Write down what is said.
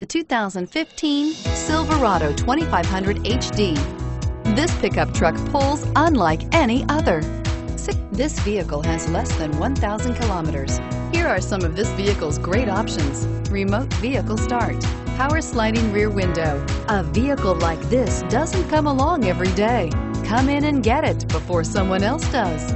The 2015 Silverado 2500 HD. This pickup truck pulls unlike any other. This vehicle has less than 1,000 kilometers. Here are some of this vehicle's great options. Remote vehicle start, power sliding rear window. A vehicle like this doesn't come along every day. Come in and get it before someone else does.